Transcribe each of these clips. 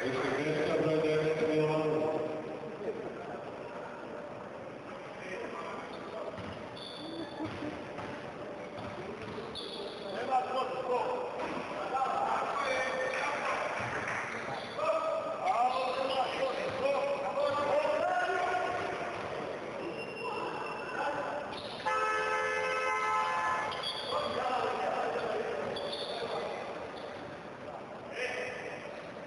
Excelência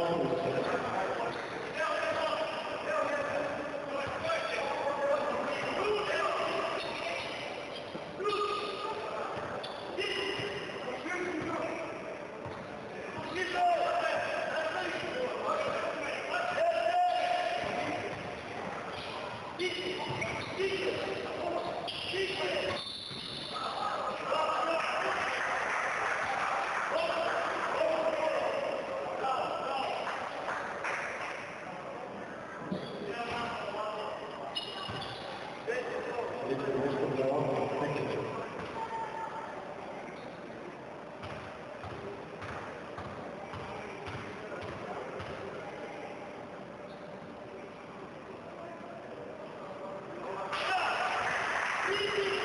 phone with him. Brasil!